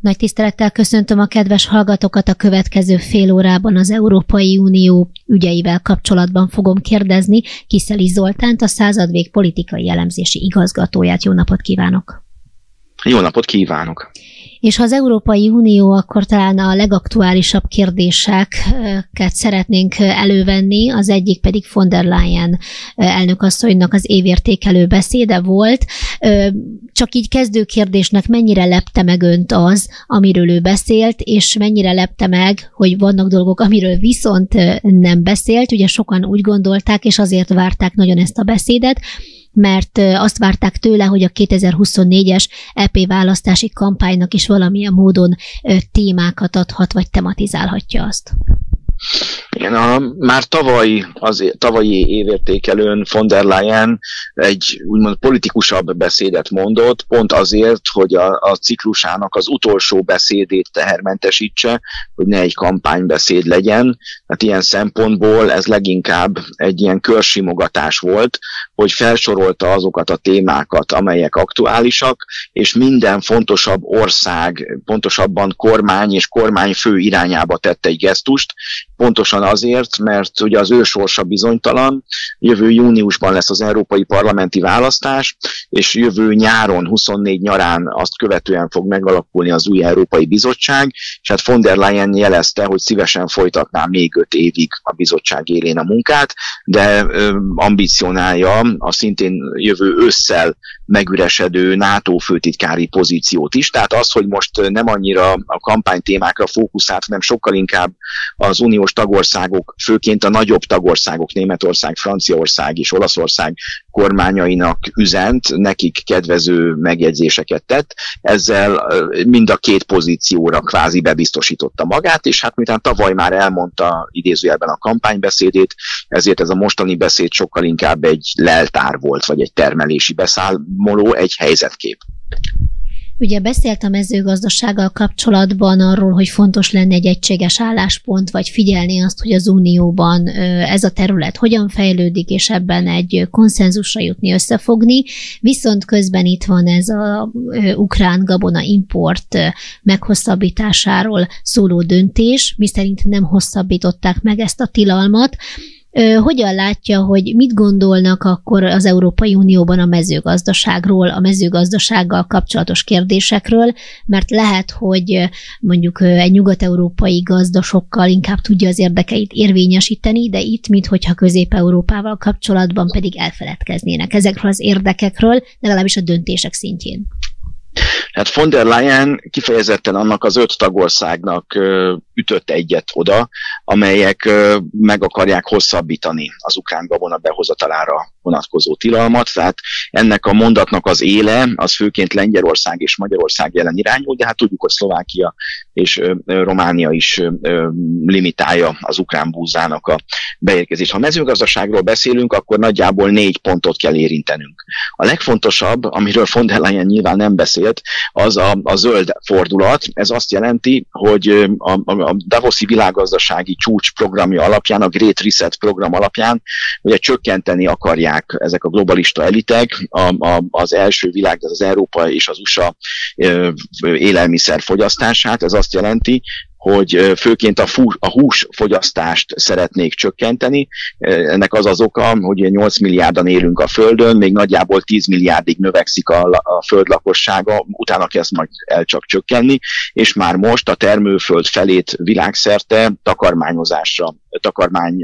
Nagy tisztelettel köszöntöm a kedves hallgatókat a következő fél órában az Európai Unió ügyeivel kapcsolatban fogom kérdezni Kiszeli Zoltánt, a századvég politikai elemzési igazgatóját. Jó napot kívánok! Jó napot kívánok! És ha az Európai Unió, akkor talán a legaktuálisabb kérdéseket szeretnénk elővenni, az egyik pedig von der Leyen elnökasszonynak az évértékelő beszéde volt. Csak így kezdő kérdésnek mennyire lepte meg önt az, amiről ő beszélt, és mennyire lepte meg, hogy vannak dolgok, amiről viszont nem beszélt. Ugye sokan úgy gondolták, és azért várták nagyon ezt a beszédet, mert azt várták tőle, hogy a 2024-es EP választási kampánynak is valamilyen módon témákat adhat, vagy tematizálhatja azt. Igen, a, már tavaly, az tavalyi évértékelőn von der Leyen egy úgymond politikusabb beszédet mondott, pont azért, hogy a, a ciklusának az utolsó beszédét tehermentesítse, hogy ne egy kampánybeszéd legyen. Hát ilyen szempontból ez leginkább egy ilyen körsimogatás volt, hogy felsorolta azokat a témákat, amelyek aktuálisak, és minden fontosabb ország, pontosabban kormány és kormányfő irányába tette egy gesztust, pontosan azért, mert ugye az ő sorsa bizonytalan, jövő júniusban lesz az európai parlamenti választás, és jövő nyáron, 24 nyarán azt követően fog megalakulni az új Európai Bizottság, és hát von der Leyen jelezte, hogy szívesen folytatná még öt évig a bizottság élén a munkát, de ambicionálja a szintén jövő ősszel megüresedő NATO főtitkári pozíciót is. Tehát az, hogy most nem annyira a kampány témákra fókuszált, hanem sokkal inkább az uniós tagországok, főként a nagyobb tagországok, Németország, Franciaország és Olaszország kormányainak üzent, nekik kedvező megjegyzéseket tett, ezzel mind a két pozícióra kvázi bebiztosította magát, és hát miután tavaly már elmondta idézőjelben a kampánybeszédét, ezért ez a mostani beszéd sokkal inkább egy leltár volt, vagy egy termelési beszámoló, egy helyzetkép. Ugye beszélt a mezőgazdasággal kapcsolatban arról, hogy fontos lenne egy egységes álláspont, vagy figyelni azt, hogy az Unióban ez a terület hogyan fejlődik, és ebben egy konszenzusra jutni, összefogni. Viszont közben itt van ez a ukrán gabona import meghosszabbításáról szóló döntés, miszerint nem hosszabbították meg ezt a tilalmat, hogyan látja, hogy mit gondolnak akkor az Európai Unióban a mezőgazdaságról, a mezőgazdasággal kapcsolatos kérdésekről, mert lehet, hogy mondjuk egy nyugat-európai gazda sokkal inkább tudja az érdekeit érvényesíteni, de itt, minthogyha Közép-Európával kapcsolatban pedig elfeledkeznének ezekről az érdekekről, legalábbis a döntések szintjén. Hát von der Leyen kifejezetten annak az öt tagországnak ütött egyet oda, amelyek meg akarják hosszabbítani az ukrán gabona behozatalára vonatkozó tilalmat, tehát ennek a mondatnak az éle, az főként Lengyelország és Magyarország jelen irányul, de hát tudjuk, hogy Szlovákia és Románia is limitálja az ukrán búzának a beérkezést. Ha mezőgazdaságról beszélünk, akkor nagyjából négy pontot kell érintenünk. A legfontosabb, amiről von der Leyen nyilván nem beszélt, az a, a zöld fordulat. Ez azt jelenti, hogy a, a, Davoszi világgazdasági csúcs programja alapján, a Great Reset program alapján, ugye csökkenteni akarják ezek a globalista elitek a, a, az első világ, az Európa és az USA élelmiszer fogyasztását. Ez azt jelenti, hogy főként a, fú, a húsfogyasztást szeretnék csökkenteni. Ennek az az oka, hogy 8 milliárdan élünk a Földön, még nagyjából 10 milliárdig növekszik a, a Föld lakossága, utána kezd majd el csak csökkenni, és már most a termőföld felét világszerte takarmányozásra takarmány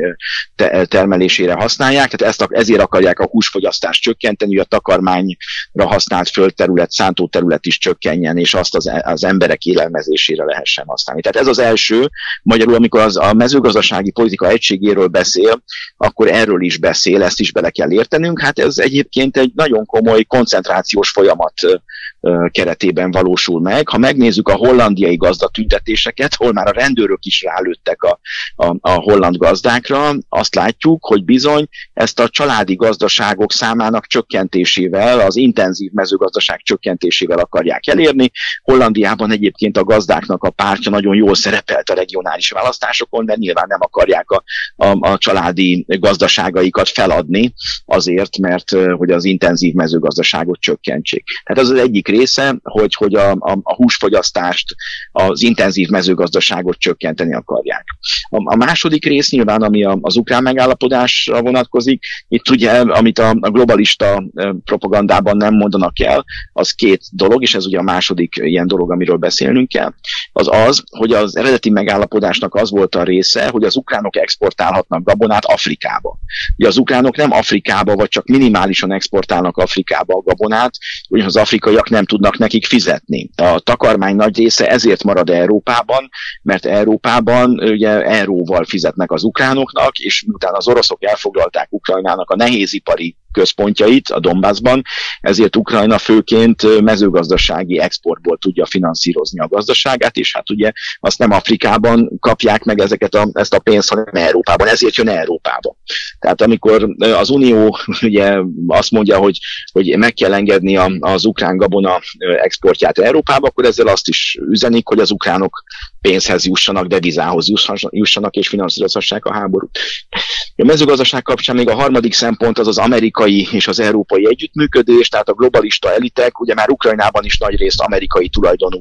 termelésére használják, tehát ezt, ezért akarják a húsfogyasztást csökkenteni, hogy a takarmányra használt földterület, szántóterület is csökkenjen, és azt az, az emberek élelmezésére lehessen használni. Tehát ez az első, magyarul amikor az a mezőgazdasági politika egységéről beszél, akkor erről is beszél, ezt is bele kell értenünk. Hát ez egyébként egy nagyon komoly koncentrációs folyamat keretében valósul meg. Ha megnézzük a hollandiai gazdatüntetéseket, hol már a rendőrök is rálőttek a, a, a holland gazdákra, azt látjuk, hogy bizony ezt a családi gazdaságok számának csökkentésével, az intenzív mezőgazdaság csökkentésével akarják elérni. Hollandiában egyébként a gazdáknak a pártja nagyon jól szerepelt a regionális választásokon, de nyilván nem akarják a, a, a családi gazdaságaikat feladni azért, mert hogy az intenzív mezőgazdaságot csökkentsék. Tehát az az egyik része, hogy, hogy a, a, a húsfogyasztást, az intenzív mezőgazdaságot csökkenteni akarják. A, a második rész nyilván, ami a, az ukrán megállapodásra vonatkozik, itt ugye, amit a, a globalista propagandában nem mondanak el, az két dolog, és ez ugye a második ilyen dolog, amiről beszélnünk kell, az az, hogy az eredeti megállapodásnak az volt a része, hogy az ukránok exportálhatnak gabonát Afrikába. Ugye az ukránok nem Afrikába, vagy csak minimálisan exportálnak Afrikába a gabonát, ugyanis az afrikaiak nem tudnak nekik fizetni. A takarmány nagy része ezért marad Európában, mert Európában ugye euróval fizetnek az ukránoknak, és utána az oroszok elfoglalták Ukrajnának a nehézipari központjait a Donbassban, ezért Ukrajna főként mezőgazdasági exportból tudja finanszírozni a gazdaságát, és hát ugye azt nem Afrikában kapják meg ezeket a, ezt a pénzt, hanem Európában, ezért jön Európába. Tehát amikor az Unió ugye azt mondja, hogy, hogy meg kell engedni az ukrán gabona exportját Európába, akkor ezzel azt is üzenik, hogy az ukránok pénzhez jussanak, devizához jussanak és finanszírozhassák a háborút. A mezőgazdaság kapcsán még a harmadik szempont az az amerikai és az európai együttműködés, tehát a globalista elitek, ugye már Ukrajnában is nagy részt amerikai tulajdonú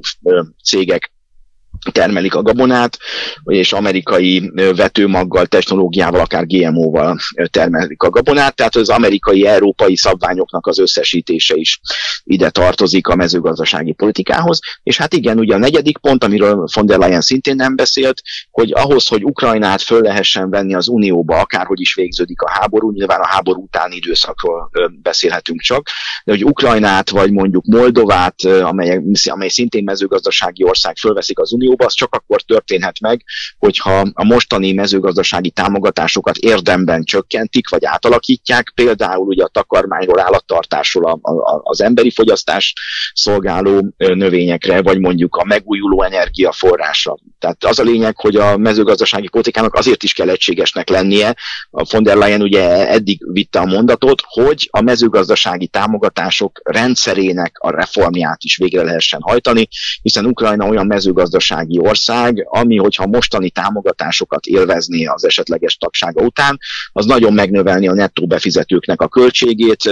cégek termelik a gabonát, és amerikai vetőmaggal, technológiával, akár GMO-val termelik a gabonát, tehát az amerikai-európai szabványoknak az összesítése is ide tartozik a mezőgazdasági politikához. És hát igen, ugye a negyedik pont, amiről von der Leyen szintén nem beszélt, hogy ahhoz, hogy Ukrajnát föl lehessen venni az Unióba, akárhogy is végződik a háború, nyilván a háború utáni időszakról beszélhetünk csak, de hogy Ukrajnát vagy mondjuk Moldovát, amely, amely szintén mezőgazdasági ország fölveszik az Unió Unióba, az csak akkor történhet meg, hogyha a mostani mezőgazdasági támogatásokat érdemben csökkentik, vagy átalakítják, például ugye a takarmányról, állattartásról a, a, az emberi fogyasztás szolgáló növényekre, vagy mondjuk a megújuló energiaforrásra. Tehát az a lényeg, hogy a mezőgazdasági politikának azért is kell egységesnek lennie. A von der Leyen ugye eddig vitte a mondatot, hogy a mezőgazdasági támogatások rendszerének a reformját is végre lehessen hajtani, hiszen Ukrajna olyan mezőgazdaság gazdasági ország, ami, hogyha mostani támogatásokat élvezné az esetleges tagsága után, az nagyon megnövelni a nettó befizetőknek a költségét,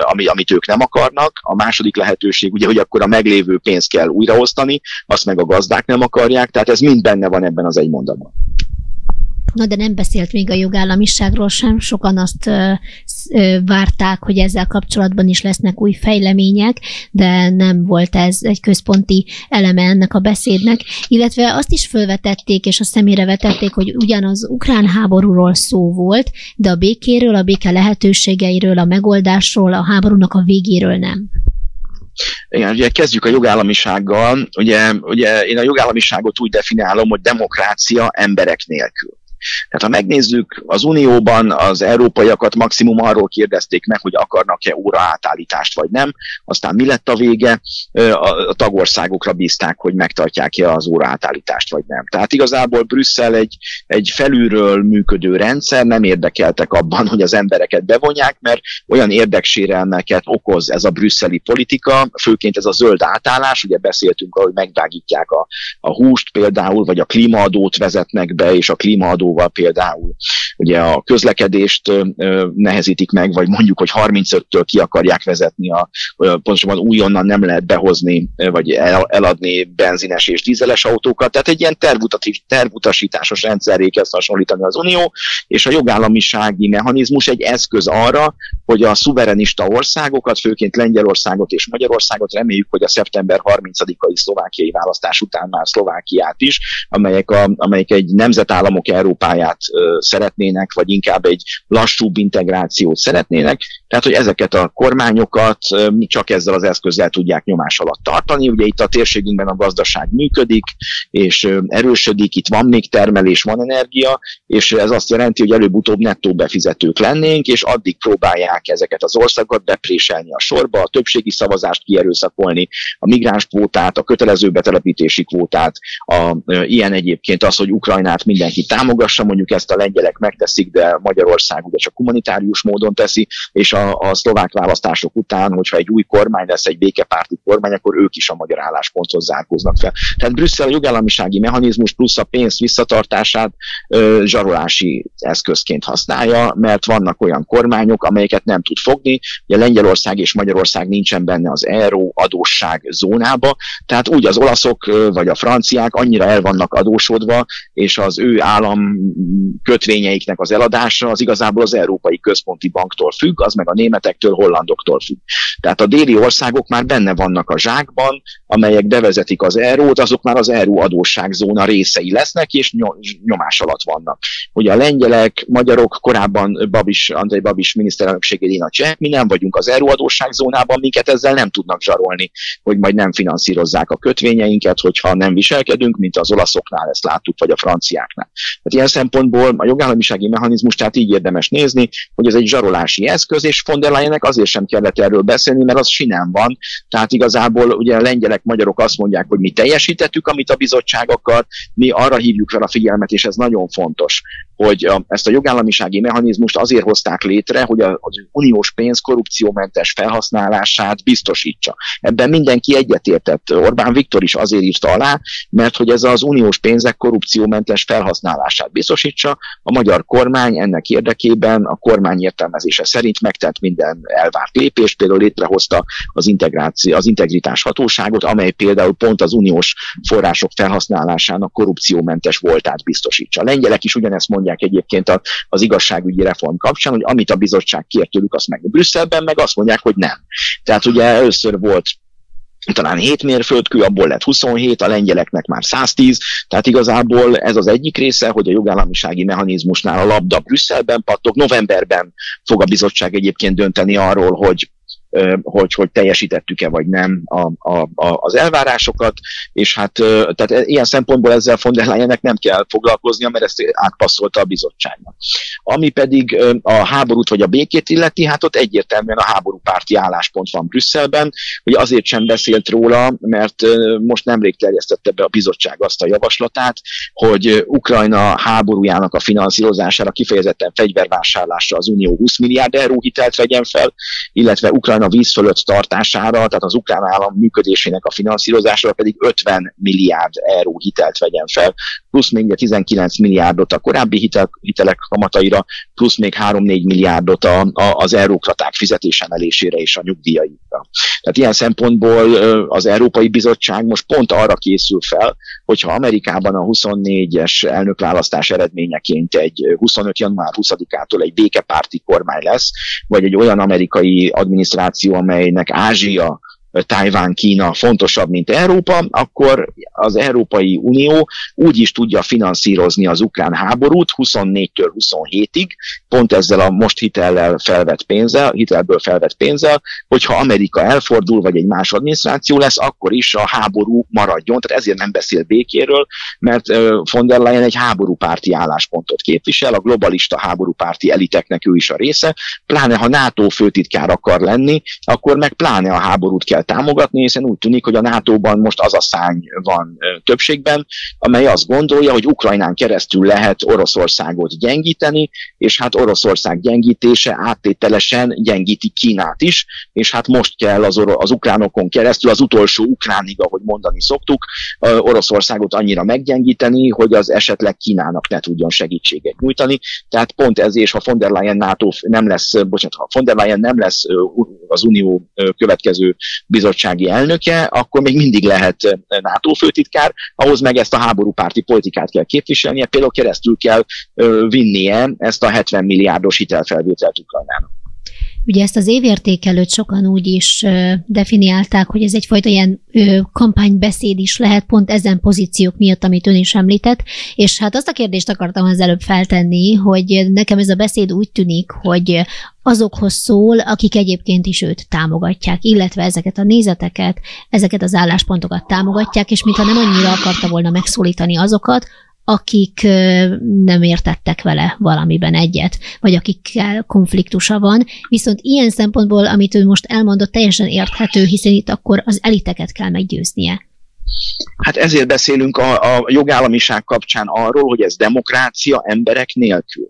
ami, amit ők nem akarnak. A második lehetőség ugye, hogy akkor a meglévő pénzt kell újraosztani, azt meg a gazdák nem akarják, tehát ez mind benne van ebben az egy mondatban. Na de nem beszélt még a jogállamiságról sem, sokan azt várták, hogy ezzel kapcsolatban is lesznek új fejlemények, de nem volt ez egy központi eleme ennek a beszédnek, illetve azt is felvetették, és a szemére vetették, hogy ugyanaz ukrán háborúról szó volt, de a békéről, a béke lehetőségeiről, a megoldásról, a háborúnak a végéről nem. Igen, ugye kezdjük a jogállamisággal. Ugye, ugye én a jogállamiságot úgy definiálom, hogy demokrácia emberek nélkül. Tehát ha megnézzük, az Unióban az európaiakat maximum arról kérdezték meg, hogy akarnak-e óra átállítást vagy nem, aztán mi lett a vége, a tagországokra bízták, hogy megtartják-e az óra átállítást vagy nem. Tehát igazából Brüsszel egy, egy felülről működő rendszer, nem érdekeltek abban, hogy az embereket bevonják, mert olyan érdeksérelmeket okoz ez a brüsszeli politika, főként ez a zöld átállás, ugye beszéltünk, hogy megvágítják a, a húst például, vagy a klímaadót vezetnek be, és a klímaadó autóval például. Ugye a közlekedést nehezítik meg, vagy mondjuk, hogy 35-től ki akarják vezetni, a, pontosabban újonnan nem lehet behozni, vagy el, eladni benzines és dízeles autókat. Tehát egy ilyen tervutasításos rendszerré kezd hasonlítani az Unió, és a jogállamisági mechanizmus egy eszköz arra, hogy a szuverenista országokat, főként Lengyelországot és Magyarországot reméljük, hogy a szeptember 30-ai szlovákiai választás után már Szlovákiát is, amelyek, a, amelyek egy nemzetállamok Európa Európáját szeretnének, vagy inkább egy lassúbb integrációt szeretnének, tehát hogy ezeket a kormányokat csak ezzel az eszközzel tudják nyomás alatt tartani. Ugye itt a térségünkben a gazdaság működik, és erősödik, itt van még termelés, van energia, és ez azt jelenti, hogy előbb-utóbb nettó befizetők lennénk, és addig próbálják ezeket az országokat bepréselni a sorba, a többségi szavazást kierőszakolni, a migráns kvótát, a kötelező betelepítési kvótát, a, ilyen egyébként az, hogy Ukrajnát mindenki támogat, támogassa, mondjuk ezt a lengyelek megteszik, de Magyarország ugye csak humanitárius módon teszi, és a, a szlovák választások után, hogyha egy új kormány lesz, egy békepárti kormány, akkor ők is a magyar állásponthoz zárkóznak fel. Tehát Brüsszel a jogállamisági mechanizmus plusz a pénz visszatartását ö, zsarolási eszközként használja, mert vannak olyan kormányok, amelyeket nem tud fogni. Ugye Lengyelország és Magyarország nincsen benne az euró adósság zónába, tehát úgy az olaszok vagy a franciák annyira el vannak adósodva, és az ő állam kötvényeiknek az eladása az igazából az Európai Központi Banktól függ, az meg a németektől, hollandoktól függ. Tehát a déli országok már benne vannak a zsákban, amelyek bevezetik az eurót, azok már az euró adósságzóna részei lesznek, és nyomás alatt vannak. Ugye a lengyelek, magyarok, korábban Babis, Andrei Babis miniszterelnökségén a cseh, mi nem vagyunk az euró adósságzónában, minket ezzel nem tudnak zsarolni, hogy majd nem finanszírozzák a kötvényeinket, hogyha nem viselkedünk, mint az olaszoknál ezt láttuk, vagy a franciáknál. Tehát ilyen szempontból a jogállamisági mechanizmus tehát így érdemes nézni, hogy ez egy zsarolási eszköz, és von der Leyennek azért sem kellett erről beszélni, mert az sinem van. Tehát igazából ugye a lengyelek, magyarok azt mondják, hogy mi teljesítettük, amit a bizottság akar, mi arra hívjuk fel a figyelmet, és ez nagyon fontos, hogy ezt a jogállamisági mechanizmust azért hozták létre, hogy a, az uniós pénz korrupciómentes felhasználását biztosítsa. Ebben mindenki egyetértett. Orbán Viktor is azért írta alá, mert hogy ez az uniós pénzek korrupciómentes felhasználását biztosítsa. A magyar kormány ennek érdekében a kormány értelmezése szerint megtett minden elvárt lépést, például létrehozta az, integráció, az integritás hatóságot, amely például pont az uniós források felhasználásának korrupciómentes voltát biztosítsa. A lengyelek is ugyanezt mondják, mondják egyébként az igazságügyi reform kapcsán, hogy amit a bizottság kért tőlük, azt meg Brüsszelben, meg azt mondják, hogy nem. Tehát ugye először volt talán 7 mérföldkő, abból lett 27, a lengyeleknek már 110, tehát igazából ez az egyik része, hogy a jogállamisági mechanizmusnál a labda Brüsszelben pattog, novemberben fog a bizottság egyébként dönteni arról, hogy hogy, hogy teljesítettük-e vagy nem a, a, a, az elvárásokat, és hát tehát e, ilyen szempontból ezzel von der Leyennek nem kell foglalkoznia, mert ezt átpasszolta a bizottságnak. Ami pedig a háborút vagy a békét illeti, hát ott egyértelműen a háborúpárti álláspont van Brüsszelben, hogy azért sem beszélt róla, mert most nemrég terjesztette be a bizottság azt a javaslatát, hogy Ukrajna háborújának a finanszírozására kifejezetten fegyvervásárlásra az Unió 20 milliárd euró hitelt vegyen fel, illetve Ukrajna a víz fölött tartására, tehát az ukrán állam működésének a finanszírozására pedig 50 milliárd euró hitelt vegyen fel, plusz még 19 milliárdot a korábbi hitel, hitelek kamataira, plusz még 3-4 milliárdot a, a, az eurókraták fizetésemelésére és a nyugdíjaikra. Tehát ilyen szempontból az Európai Bizottság most pont arra készül fel, hogyha Amerikában a 24-es elnökválasztás eredményeként egy 25. január 20-ától egy békepárti kormány lesz, vagy egy olyan amerikai adminisztráció, amelynek Ázsia Tájván, Kína fontosabb, mint Európa, akkor az Európai Unió úgy is tudja finanszírozni az ukrán háborút 24-től 27-ig, pont ezzel a most hitellel felvett pénzzel, hitelből felvett pénzzel, hogyha Amerika elfordul, vagy egy más adminisztráció lesz, akkor is a háború maradjon. Tehát ezért nem beszél békéről, mert von der Leyen egy háborúpárti álláspontot képvisel, a globalista háborúpárti eliteknek ő is a része, pláne ha NATO főtitkár akar lenni, akkor meg pláne a háborút kell támogatni, hiszen úgy tűnik, hogy a NATO-ban most az a szány van többségben, amely azt gondolja, hogy Ukrajnán keresztül lehet Oroszországot gyengíteni, és hát Oroszország gyengítése áttételesen gyengíti Kínát is, és hát most kell az, or- az ukránokon keresztül, az utolsó ukránig, ahogy mondani szoktuk, Oroszországot annyira meggyengíteni, hogy az esetleg Kínának ne tudjon segítséget nyújtani. Tehát pont ez, és ha von der Leyen NATO nem lesz, bocsánat, ha von der Leyen nem lesz az Unió következő bizottsági elnöke, akkor még mindig lehet NATO főtitkár, ahhoz meg ezt a háborúpárti politikát kell képviselnie, például keresztül kell vinnie ezt a 70 milliárdos hitelfelvételt Ukrajnának. Ugye ezt az évértékelőt sokan úgy is definiálták, hogy ez egyfajta ilyen kampánybeszéd is lehet pont ezen pozíciók miatt, amit ön is említett, és hát azt a kérdést akartam az előbb feltenni, hogy nekem ez a beszéd úgy tűnik, hogy azokhoz szól, akik egyébként is őt támogatják, illetve ezeket a nézeteket, ezeket az álláspontokat támogatják, és mintha nem annyira akarta volna megszólítani azokat, akik nem értettek vele valamiben egyet, vagy akikkel konfliktusa van. Viszont ilyen szempontból, amit ő most elmondott, teljesen érthető, hiszen itt akkor az eliteket kell meggyőznie. Hát ezért beszélünk a, a jogállamiság kapcsán arról, hogy ez demokrácia emberek nélkül.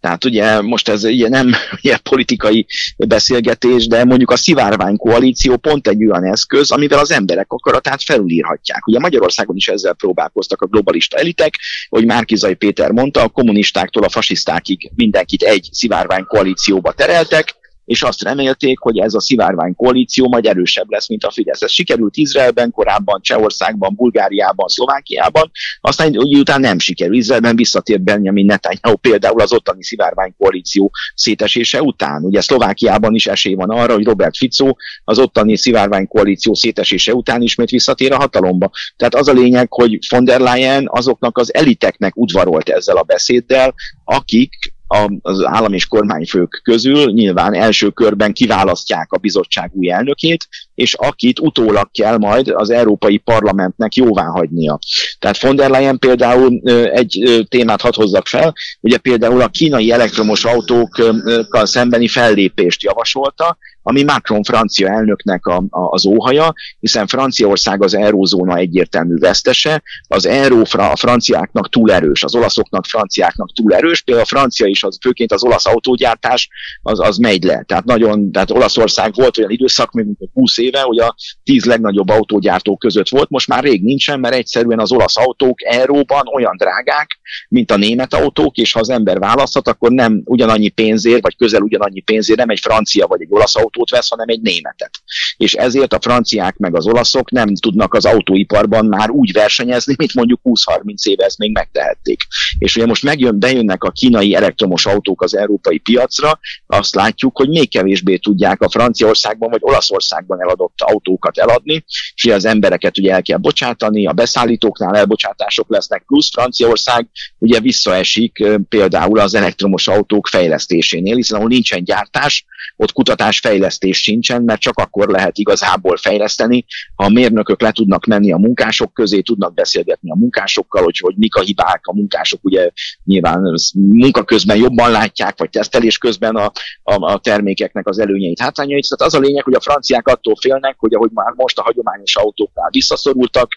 Tehát ugye most ez ugye nem ugye politikai beszélgetés, de mondjuk a szivárvány koalíció pont egy olyan eszköz, amivel az emberek akaratát felülírhatják. Ugye Magyarországon is ezzel próbálkoztak a globalista elitek, hogy Márkizai Péter mondta, a kommunistáktól a fasisztákig mindenkit egy szivárvány koalícióba tereltek, és azt remélték, hogy ez a szivárvány koalíció majd erősebb lesz, mint a Fidesz. Ez sikerült Izraelben, korábban Csehországban, Bulgáriában, Szlovákiában, aztán úgy után nem sikerült. Izraelben visszatért Benjamin Netanyahu például az ottani szivárvány koalíció szétesése után. Ugye Szlovákiában is esély van arra, hogy Robert Fico az ottani szivárvány koalíció szétesése után ismét visszatér a hatalomba. Tehát az a lényeg, hogy von der Leyen azoknak az eliteknek udvarolt ezzel a beszéddel, akik az állam és kormányfők közül. Nyilván első körben kiválasztják a bizottság új elnökét, és akit utólag kell majd az Európai Parlamentnek jóvá hagynia. Tehát von der Leyen például egy témát hadd hozzak fel, ugye például a kínai elektromos autókkal szembeni fellépést javasolta, ami Macron francia elnöknek a, a, az óhaja, hiszen Franciaország az eurózóna egyértelmű vesztese, az euró a franciáknak túl erős, az olaszoknak, franciáknak túl erős, például a francia is, az, főként az olasz autógyártás, az, az megy le. Tehát nagyon, tehát Olaszország volt olyan időszak, mint 20 éve, hogy a 10 legnagyobb autógyártó között volt, most már rég nincsen, mert egyszerűen az olasz autók euróban olyan drágák, mint a német autók, és ha az ember választhat, akkor nem ugyanannyi pénzért, vagy közel ugyanannyi pénzért nem egy francia vagy egy olasz autót vesz, hanem egy németet. És ezért a franciák meg az olaszok nem tudnak az autóiparban már úgy versenyezni, mint mondjuk 20-30 éve ezt még megtehették. És ugye most megjön, bejönnek a kínai elektromos autók az európai piacra, azt látjuk, hogy még kevésbé tudják a Franciaországban vagy Olaszországban eladott autókat eladni, és az embereket ugye el kell bocsátani, a beszállítóknál elbocsátások lesznek, plusz Franciaország ugye visszaesik például az elektromos autók fejlesztésénél, hiszen ahol nincsen gyártás, ott kutatás fejlesztés sincsen, mert csak akkor lehet igazából fejleszteni, ha a mérnökök le tudnak menni a munkások közé, tudnak beszélgetni a munkásokkal, hogy, hogy mik a hibák, a munkások ugye nyilván munka közben jobban látják, vagy tesztelés közben a, a, a termékeknek az előnyeit, hátrányait. Tehát az a lényeg, hogy a franciák attól félnek, hogy ahogy már most a hagyományos autóknál visszaszorultak,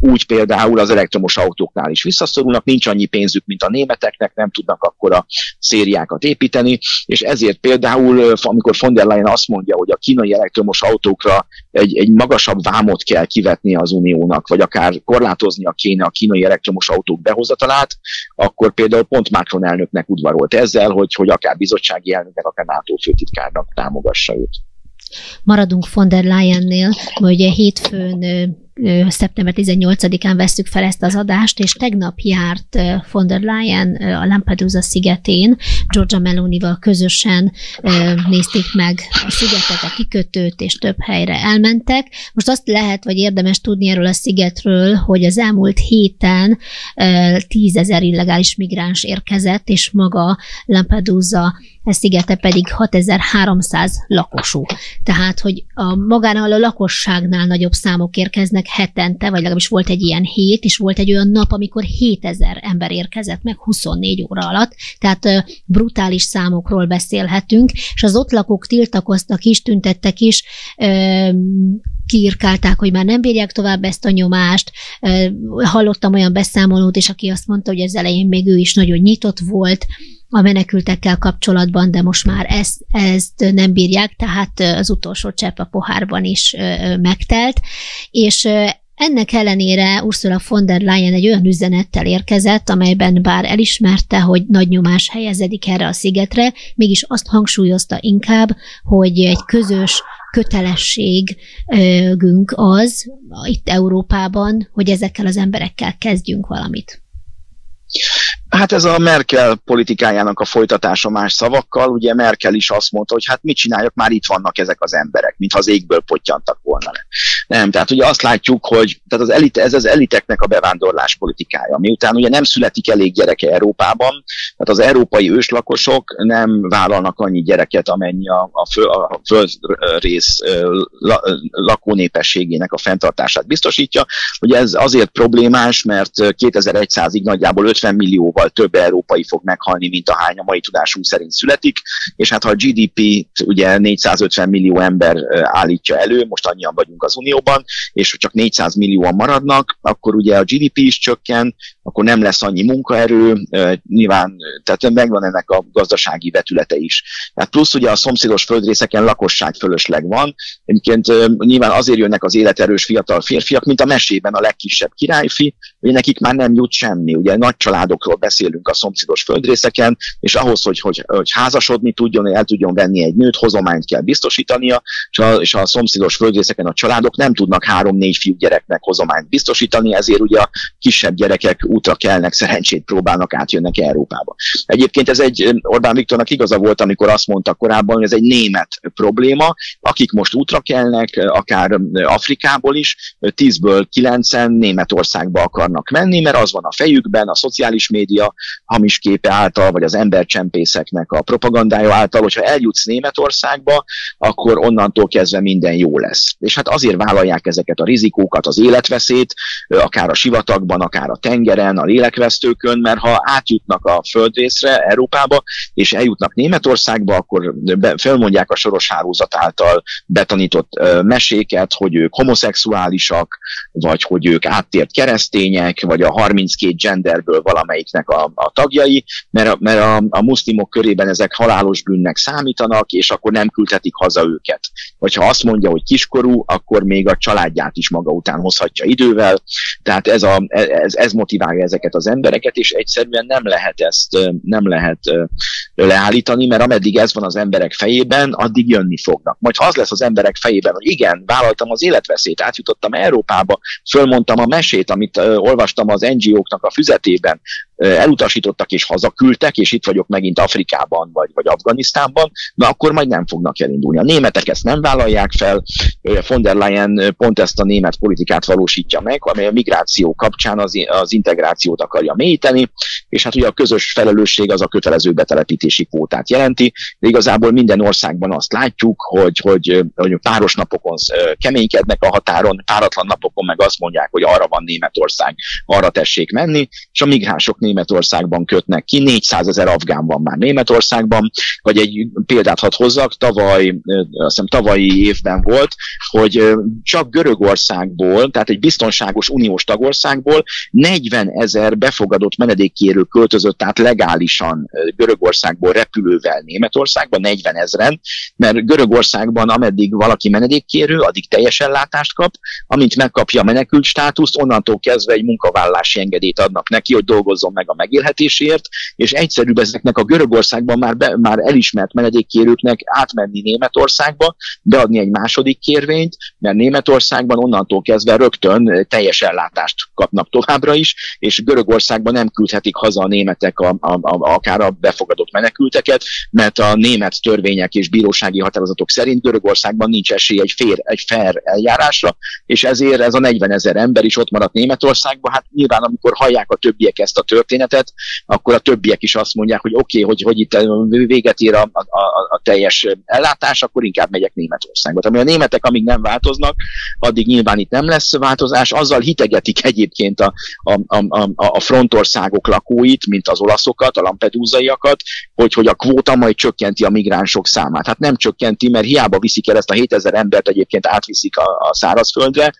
úgy például az elektromos autóknál is visszaszorulnak, nincs annyi pénzük, mint a németeknek, nem tudnak akkora szériákat építeni, és ezért például, amikor von der Leyen azt mondja, hogy a kínai elektromos autókra egy, egy magasabb vámot kell kivetni az uniónak, vagy akár korlátoznia kéne a kínai elektromos autók behozatalát, akkor például pont Macron elnöknek udvarolt ezzel, hogy, hogy akár bizottsági elnöknek, akár NATO főtitkárnak támogassa őt. Maradunk von der Leyennél, hogy ugye hétfőn szeptember 18-án veszük fel ezt az adást, és tegnap járt von der Leyen a Lampedusa szigetén, Georgia Melonival közösen nézték meg a szigetet, a kikötőt, és több helyre elmentek. Most azt lehet, vagy érdemes tudni erről a szigetről, hogy az elmúlt héten tízezer illegális migráns érkezett, és maga Lampedusa ez szigete pedig 6300 lakosú. Tehát, hogy a magánál a lakosságnál nagyobb számok érkeznek hetente, vagy legalábbis volt egy ilyen hét, és volt egy olyan nap, amikor 7000 ember érkezett meg 24 óra alatt, tehát brutális számokról beszélhetünk, és az ott lakók tiltakoztak is, tüntettek is, kiirkálták, hogy már nem bírják tovább ezt a nyomást. Hallottam olyan beszámolót is, aki azt mondta, hogy az elején még ő is nagyon nyitott volt, a menekültekkel kapcsolatban, de most már ezt, ezt nem bírják, tehát az utolsó csepp a pohárban is megtelt, és ennek ellenére Ursula von der Leyen egy olyan üzenettel érkezett, amelyben bár elismerte, hogy nagy nyomás helyezedik erre a szigetre, mégis azt hangsúlyozta inkább, hogy egy közös kötelességünk az itt Európában, hogy ezekkel az emberekkel kezdjünk valamit. Hát ez a Merkel politikájának a folytatása más szavakkal. Ugye Merkel is azt mondta, hogy hát mit csináljak, már itt vannak ezek az emberek, mintha az égből potyantak volna. Nem, tehát ugye azt látjuk, hogy tehát az elite, ez az eliteknek a bevándorlás politikája. Miután ugye nem születik elég gyereke Európában, tehát az európai őslakosok nem vállalnak annyi gyereket, amennyi a, a, föl, a földrész la, lakónépességének a fenntartását biztosítja. Ugye ez azért problémás, mert 2100-ig nagyjából 50 millió millióval több európai fog meghalni, mint ahány a mai tudásunk szerint születik, és hát ha a GDP-t ugye 450 millió ember állítja elő, most annyian vagyunk az Unióban, és csak 400 millióan maradnak, akkor ugye a GDP is csökken, akkor nem lesz annyi munkaerő, nyilván, tehát megvan ennek a gazdasági vetülete is. Tehát plusz ugye a szomszédos földrészeken lakosság fölösleg van, egyébként nyilván azért jönnek az életerős fiatal férfiak, mint a mesében a legkisebb királyfi, hogy nekik már nem jut semmi. Ugye nagy családokról beszélünk a szomszédos földrészeken, és ahhoz, hogy, hogy, hogy házasodni tudjon, el tudjon venni egy nőt, hozományt kell biztosítania, és a, és a szomszédos földrészeken a családok nem tudnak három-négy fiú gyereknek hozományt biztosítani, ezért ugye a kisebb gyerekek útra kelnek, szerencsét próbálnak, átjönnek Európába. Egyébként ez egy Orbán Viktornak igaza volt, amikor azt mondta korábban, hogy ez egy német probléma, akik most útra kelnek, akár Afrikából is, tízből kilencen Németországba akarnak menni, mert az van a fejükben, a szociális média hamis képe által, vagy az embercsempészeknek a propagandája által, hogyha eljutsz Németországba, akkor onnantól kezdve minden jó lesz. És hát azért vállalják ezeket a rizikókat, az életveszét, akár a sivatagban, akár a tengeren, a lélekvesztőkön, mert ha átjutnak a földrészre, Európába, és eljutnak Németországba, akkor felmondják a soros hálózat által betanított meséket, hogy ők homoszexuálisak, vagy hogy ők áttért keresztények, vagy a 32 genderből valamelyiknek a, a tagjai, mert, a, mert a, a muszlimok körében ezek halálos bűnnek számítanak, és akkor nem küldhetik haza őket. Vagy ha azt mondja, hogy kiskorú, akkor még a családját is maga után hozhatja idővel. Tehát ez, a, ez, ez motiválja ezeket az embereket, és egyszerűen nem lehet ezt nem lehet leállítani, mert ameddig ez van az emberek fejében, addig jönni fognak. Majd ha az lesz az emberek fejében, hogy igen, vállaltam az életveszélyt, átjutottam Európába, fölmondtam a mesét, amit olvastam az NGO-knak a füzetében, elutasítottak és hazaküldtek, és itt vagyok megint Afrikában vagy, vagy Afganisztánban, na akkor majd nem fognak elindulni. A németek ezt nem vállalják fel, von der Leyen pont ezt a német politikát valósítja meg, amely a migráció kapcsán az, az integrációt akarja mélyíteni, és hát ugye a közös felelősség az a kötelező betelepítési kvótát jelenti, de igazából minden országban azt látjuk, hogy, hogy, hogy páros napokon keménykednek a határon, páratlan napokon meg azt mondják, hogy arra van Németország, arra tessék menni, és a migránsok Németországban kötnek ki, 400 ezer afgán van már Németországban, vagy egy példát hadd hozzak, tavaly, azt hiszem tavalyi évben volt, hogy csak Görögországból, tehát egy biztonságos uniós tagországból 40 ezer befogadott menedékkérő költözött át legálisan Görögországból repülővel Németországba, 40 ezeren, mert Görögországban ameddig valaki menedékkérő, addig teljes ellátást kap, amint megkapja a menekült státuszt, onnantól kezdve egy munkavállalási engedélyt adnak neki, hogy dolgozzon meg a megélhetésért, és egyszerűbb ezeknek a Görögországban már, be, már elismert menedékkérőknek átmenni Németországba, beadni egy második kérvényt, mert Németországban onnantól kezdve rögtön teljes ellátást kapnak továbbra is, és Görögországban nem küldhetik haza a németek a, a, a, akár a befogadott menekülteket, mert a német törvények és bírósági határozatok szerint Görögországban nincs esély egy, fér, egy fair eljárásra, és ezért ez a 40 ezer ember is ott maradt Németországban. Hát nyilván, amikor hallják a többiek ezt a történetet, akkor a többiek is azt mondják, hogy oké, okay, hogy, hogy itt véget ér a, a, a teljes ellátás, akkor inkább megyek Németországba. Ami a németek, amíg nem változnak, addig nyilván itt nem lesz változás, azzal hitegetik egyébként a, a, a, a frontországok lakóit, mint az olaszokat, a lampedúzaiakat, hogy, hogy a kvóta majd csökkenti a migránsok számát. Hát nem csökkenti, mert hiába viszik el ezt a 7000 embert, egyébként átviszik a, a szárazföldre,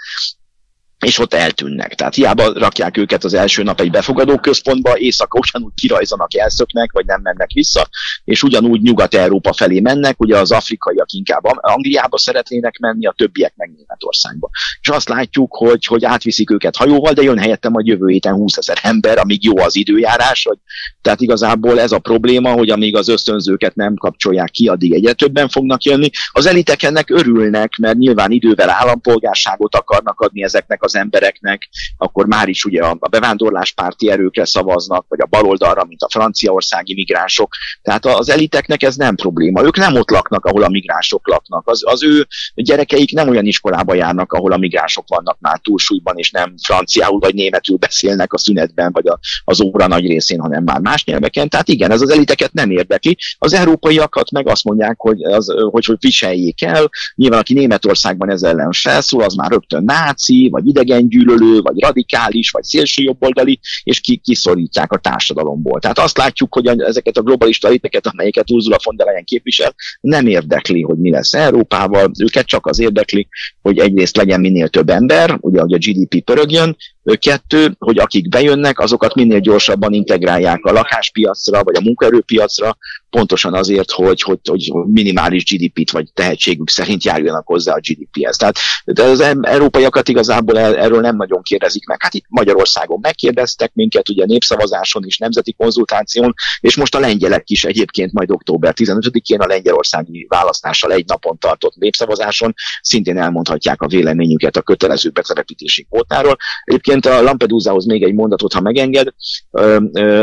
és ott eltűnnek. Tehát hiába rakják őket az első nap egy befogadó központba, éjszaka ugyanúgy kirajzanak, elszöknek, vagy nem mennek vissza, és ugyanúgy Nyugat-Európa felé mennek, ugye az afrikaiak inkább Angliába szeretnének menni, a többiek meg Németországba. És azt látjuk, hogy, hogy átviszik őket hajóval, de jön helyettem a jövő héten 20 ezer ember, amíg jó az időjárás, hogy, tehát igazából ez a probléma, hogy amíg az ösztönzőket nem kapcsolják ki, addig egyre többen fognak jönni. Az elitek ennek örülnek, mert nyilván idővel állampolgárságot akarnak adni ezeknek az embereknek, akkor már is ugye a bevándorláspárti erőkre szavaznak, vagy a baloldalra, mint a franciaországi migránsok. Tehát az eliteknek ez nem probléma. Ők nem ott laknak, ahol a migránsok laknak. Az, az ő gyerekeik nem olyan iskolába járnak, ahol a migránsok vannak már túlsúlyban, és nem franciául vagy németül beszélnek a szünetben, vagy a, az óra nagy részén, hanem már más nyelveken. Tehát igen, ez az eliteket nem érdekli. Az európaiakat meg azt mondják, hogy, az, hogy, hogy viseljék el. Nyilván, aki Németországban ez ellen felszól, az már rögtön náci, vagy idegen gyűlölő, vagy radikális, vagy szélső jobboldali, és ki, kiszorítják a társadalomból. Tehát azt látjuk, hogy ezeket a globalista eliteket, amelyeket Ursula von der Leyen képvisel, nem érdekli, hogy mi lesz Európával, őket csak az érdekli, hogy egyrészt legyen minél több ember, ugye, hogy a GDP pörögjön, Kettő, hogy akik bejönnek, azokat minél gyorsabban integrálják a lakáspiacra, vagy a munkaerőpiacra, pontosan azért, hogy, hogy, hogy minimális GDP-t vagy tehetségük szerint járjanak hozzá a GDP-hez. Tehát de az európaiakat igazából erről nem nagyon kérdezik meg. Hát itt Magyarországon megkérdeztek minket, ugye népszavazáson és nemzeti konzultáción, és most a lengyelek is egyébként majd október 15-én a lengyelországi választással egy napon tartott népszavazáson szintén elmondhatják a véleményüket a kötelező betelepítési kvótáról. Egyébként a Lampedusa-hoz még egy mondatot, ha megenged.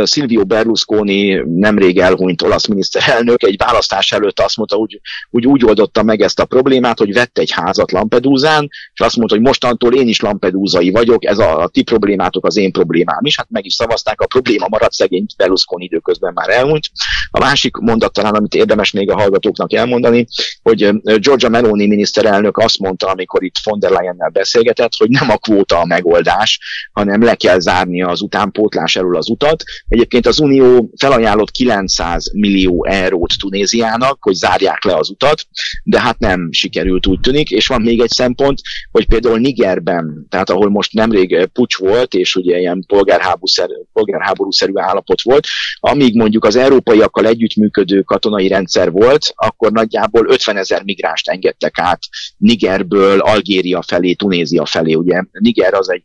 Silvio Berlusconi nemrég elhunyt olasz miniszterelnök egy választás előtt azt mondta, úgy, úgy, úgy oldotta meg ezt a problémát, hogy vett egy házat Lampedusán, és azt mondta, hogy mostantól én is Lampedusai vagyok, ez a, a ti problémátok az én problémám is. Hát meg is szavazták, a probléma maradt szegény Berlusconi időközben már elmúlt. A másik mondat talán, amit érdemes még a hallgatóknak elmondani, hogy Georgia Meloni miniszterelnök azt mondta, amikor itt von der Leyen-nel beszélgetett, hogy nem a kvóta a megoldás, hanem le kell zárnia az utánpótlás elől az utat. Egyébként az Unió felajánlott 900 millió eurót Tunéziának, hogy zárják le az utat, de hát nem sikerült úgy tűnik, és van még egy szempont, hogy például Nigerben, tehát ahol most nemrég pucs volt, és ugye ilyen polgárháborúszerű, polgárháborúszerű állapot volt, amíg mondjuk az európaiakkal együttműködő katonai rendszer volt, akkor nagyjából 50 ezer migránst engedtek át Nigerből Algéria felé, Tunézia felé. Ugye Niger az egy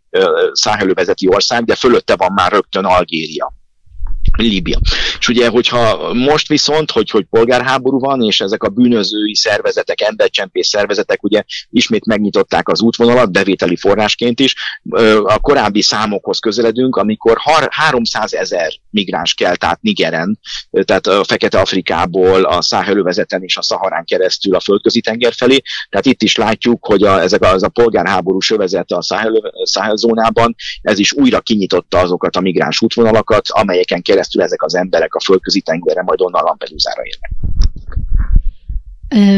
száhelővezeti ország, de fölötte van már rögtön Algéria. Líbia. És ugye, hogyha most viszont, hogy, hogy polgárháború van, és ezek a bűnözői szervezetek, embercsempész szervezetek ugye ismét megnyitották az útvonalat, bevételi forrásként is, a korábbi számokhoz közeledünk, amikor 300 ezer migráns kelt át Nigeren, tehát a Fekete-Afrikából, a Száhelővezeten és a Szaharán keresztül a földközi tenger felé. Tehát itt is látjuk, hogy a, ezek a, ez a polgárháború sövezete a Száhel, Száhel zónában, ez is újra kinyitotta azokat a migráns útvonalakat, amelyeken keresztül ezek az emberek a földközi tengerre, majd onnan Lampedusa-ra érnek.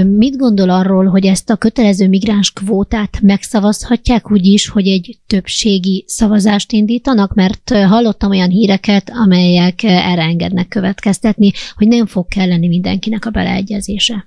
Mit gondol arról, hogy ezt a kötelező migráns kvótát megszavazhatják úgy is, hogy egy többségi szavazást indítanak? Mert hallottam olyan híreket, amelyek erre engednek következtetni, hogy nem fog kelleni mindenkinek a beleegyezése.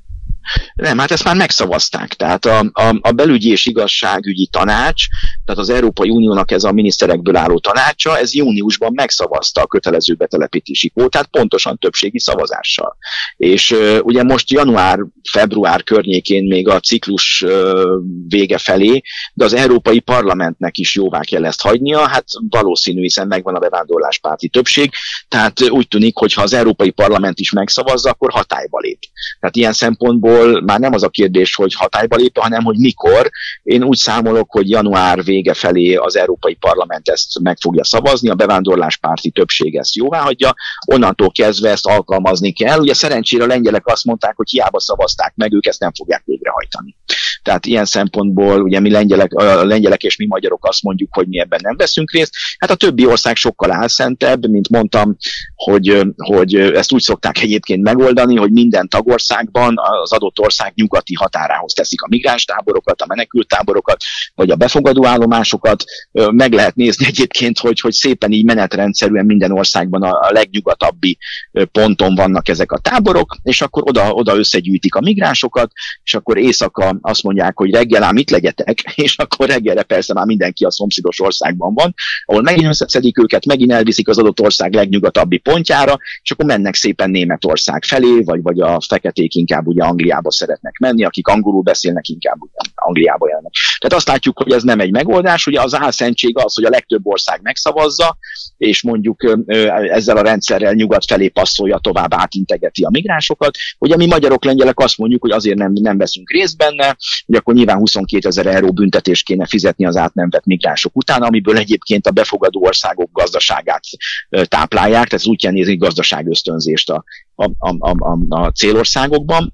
Nem, hát ezt már megszavazták. Tehát a, a, a belügyi és igazságügyi tanács, tehát az Európai Uniónak ez a miniszterekből álló tanácsa, ez júniusban megszavazta a kötelező betelepítési kvótát, pontosan többségi szavazással. És uh, ugye most január-február környékén még a ciklus uh, vége felé, de az Európai Parlamentnek is jóvá kell ezt hagynia, hát valószínű, hiszen megvan a bevándorláspárti többség, tehát úgy tűnik, hogy ha az Európai Parlament is megszavazza, akkor hatályba lép. Tehát ilyen szempontból igazából már nem az a kérdés, hogy hatályba lép, hanem hogy mikor. Én úgy számolok, hogy január vége felé az Európai Parlament ezt meg fogja szavazni, a bevándorláspárti többség ezt jóvá hagyja, onnantól kezdve ezt alkalmazni kell. Ugye szerencsére a lengyelek azt mondták, hogy hiába szavazták meg, ők ezt nem fogják végrehajtani. Tehát ilyen szempontból ugye mi lengyelek, a lengyelek és mi magyarok azt mondjuk, hogy mi ebben nem veszünk részt. Hát a többi ország sokkal álszentebb, mint mondtam, hogy, hogy ezt úgy szokták egyébként megoldani, hogy minden tagországban az adott adott ország nyugati határához teszik a migránstáborokat, a menekültáborokat, vagy a befogadó állomásokat. Meg lehet nézni egyébként, hogy, hogy szépen így menetrendszerűen minden országban a, a legnyugatabbi ponton vannak ezek a táborok, és akkor oda, oda összegyűjtik a migránsokat, és akkor éjszaka azt mondják, hogy reggel ám itt legyetek, és akkor reggelre persze már mindenki a szomszédos országban van, ahol megint összeszedik őket, megint elviszik az adott ország legnyugatabbi pontjára, és akkor mennek szépen Németország felé, vagy, vagy a feketék inkább ugye Angliába Angliába szeretnek menni, akik angolul beszélnek, inkább Angliába jönnek. Tehát azt látjuk, hogy ez nem egy megoldás, ugye az álszentség az, hogy a legtöbb ország megszavazza, és mondjuk ezzel a rendszerrel nyugat felé passzolja tovább, átintegeti a migránsokat. Ugye mi magyarok, lengyelek azt mondjuk, hogy azért nem, nem veszünk részt benne, hogy akkor nyilván 22 ezer euró büntetés kéne fizetni az át nem vett migránsok után, amiből egyébként a befogadó országok gazdaságát táplálják, tehát úgy kell nézni gazdaságösztönzést a, a, a, a, a célországokban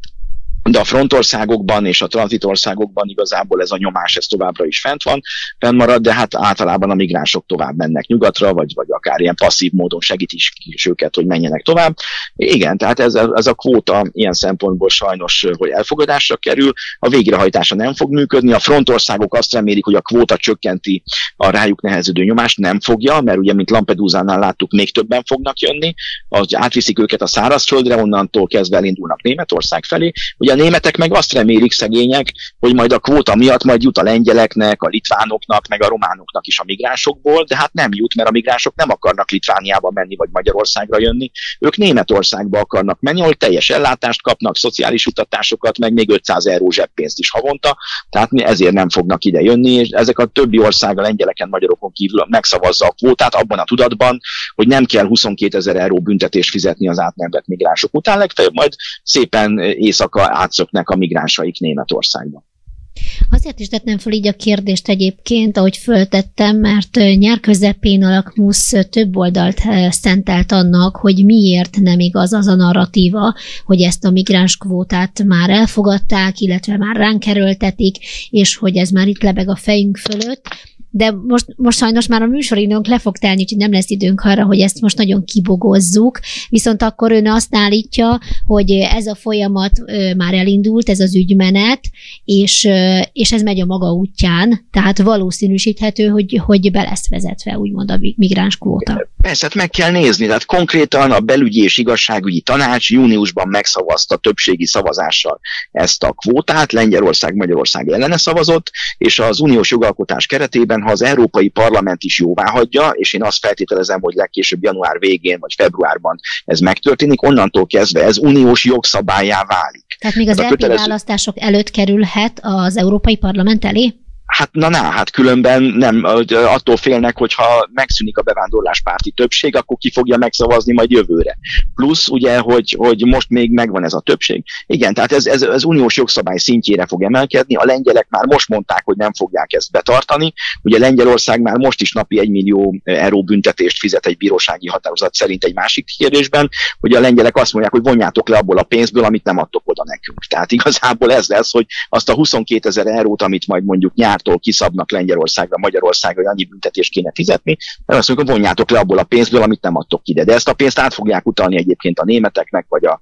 de a frontországokban és a tranzitországokban igazából ez a nyomás ez továbbra is fent van, fennmarad, de hát általában a migránsok tovább mennek nyugatra, vagy, vagy akár ilyen passzív módon segít is őket, hogy menjenek tovább. Igen, tehát ez, ez a kvóta ilyen szempontból sajnos, hogy elfogadásra kerül, a végrehajtása nem fog működni, a frontországok azt remélik, hogy a kvóta csökkenti a rájuk nehezedő nyomást, nem fogja, mert ugye, mint Lampedusa-nál láttuk, még többen fognak jönni, az átviszik őket a szárazföldre, onnantól kezdve elindulnak Németország felé. Ugye a németek meg azt remélik szegények, hogy majd a kvóta miatt majd jut a lengyeleknek, a litvánoknak, meg a románoknak is a migránsokból, de hát nem jut, mert a migránsok nem akarnak Litvániába menni, vagy Magyarországra jönni. Ők Németországba akarnak menni, ahol teljes ellátást kapnak, szociális utatásokat, meg még 500 euró zseppénzt is havonta, tehát ezért nem fognak ide jönni, és ezek a többi ország, a lengyeleken, magyarokon kívül megszavazza a kvótát abban a tudatban, hogy nem kell 22 ezer euró büntetést fizetni az átnevet migránsok után, legfeljebb majd szépen éjszaka átszöknek a migránsaik Németországba. Azért is tettem fel így a kérdést egyébként, ahogy föltettem, mert nyár közepén a Lakmusz több oldalt szentelt annak, hogy miért nem igaz az a narratíva, hogy ezt a migráns kvótát már elfogadták, illetve már ránk erőltetik, és hogy ez már itt lebeg a fejünk fölött de most, most sajnos már a műsoridőnk le fog telni, úgyhogy nem lesz időnk arra, hogy ezt most nagyon kibogozzuk, viszont akkor ön azt állítja, hogy ez a folyamat már elindult, ez az ügymenet, és, és ez megy a maga útján, tehát valószínűsíthető, hogy, hogy be lesz vezetve, úgymond a migráns kvóta. Persze, hát meg kell nézni, tehát konkrétan a belügyi és igazságügyi tanács júniusban megszavazta többségi szavazással ezt a kvótát, Lengyelország, Magyarország ellene szavazott, és az uniós jogalkotás keretében ha az Európai Parlament is jóvá hagyja, és én azt feltételezem, hogy legkésőbb január végén vagy februárban ez megtörténik, onnantól kezdve ez uniós jogszabályá válik. Tehát még az EP kötelező... választások előtt kerülhet az Európai Parlament elé? Hát na, na, hát különben nem, attól félnek, hogy ha megszűnik a bevándorláspárti többség, akkor ki fogja megszavazni majd jövőre. Plusz ugye, hogy, hogy most még megvan ez a többség. Igen, tehát ez, ez, ez uniós jogszabály szintjére fog emelkedni. A lengyelek már most mondták, hogy nem fogják ezt betartani. Ugye Lengyelország már most is napi 1 millió euró büntetést fizet egy bírósági határozat szerint egy másik kérdésben, hogy a lengyelek azt mondják, hogy vonjátok le abból a pénzből, amit nem adtok oda nekünk. Tehát igazából ez lesz, hogy azt a 22 ezer eurót, amit majd mondjuk nyár dollártól kiszabnak Lengyelországra, Magyarországra, hogy annyi büntetést kéne fizetni, mert azt mondjuk, vonjátok le abból a pénzből, amit nem adtok ide. De ezt a pénzt át fogják utalni egyébként a németeknek, vagy a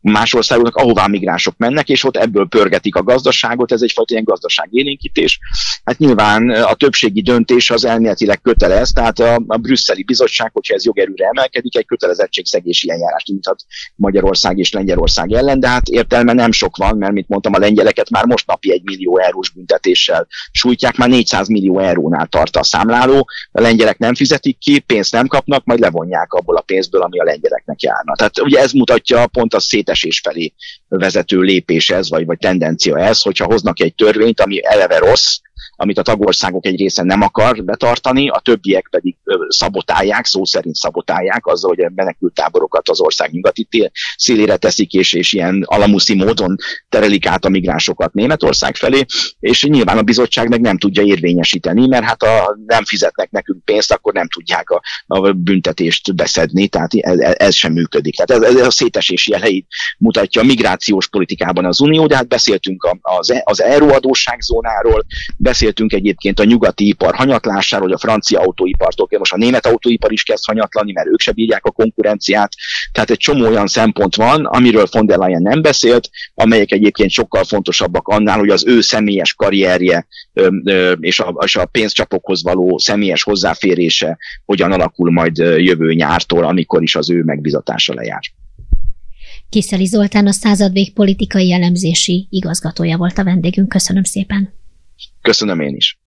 más országoknak, ahová migránsok mennek, és ott ebből pörgetik a gazdaságot, ez egyfajta ilyen gazdaságélénkítés. Hát nyilván a többségi döntés az elméletileg kötelez, tehát a, a brüsszeli bizottság, hogyha ez jogerőre emelkedik, egy kötelezettségszegési eljárást indíthat Magyarország és Lengyelország ellen, de hát értelme nem sok van, mert mint mondtam, a lengyeleket már most napi egy millió eurós büntetéssel sújtják, már 400 millió eurónál tart a számláló, a lengyelek nem fizetik ki, pénzt nem kapnak, majd levonják abból a pénzből, ami a lengyeleknek járna. Tehát ugye ez mutatja pont a szétesés felé vezető lépés ez, vagy, vagy tendencia ez, hogyha hoznak egy törvényt, ami eleve rossz, amit a tagországok egy része nem akar betartani, a többiek pedig szabotálják, szó szerint szabotálják, azzal, hogy menekült táborokat az ország nyugati szélére teszik, és, és ilyen alamuszi módon terelik át a migránsokat Németország felé, és nyilván a bizottság meg nem tudja érvényesíteni, mert hát ha nem fizetnek nekünk pénzt, akkor nem tudják a, a büntetést beszedni, tehát ez, ez sem működik. Tehát ez, ez a szétesés jeleit mutatja a migrációs politikában az Unió, de hát beszéltünk az, az euróadóságzónáról, beszéltünk beszéltünk egyébként a nyugati ipar hanyatlásáról, hogy a francia autóipartól, most a német autóipar is kezd hanyatlani, mert ők se bírják a konkurenciát. Tehát egy csomó olyan szempont van, amiről von der Leyen nem beszélt, amelyek egyébként sokkal fontosabbak annál, hogy az ő személyes karrierje és, a, és a pénzcsapokhoz való személyes hozzáférése hogyan alakul majd jövő nyártól, amikor is az ő megbizatása lejár. Kiszeli Zoltán a századvég politikai elemzési igazgatója volt a vendégünk. Köszönöm szépen! Köszönöm én is.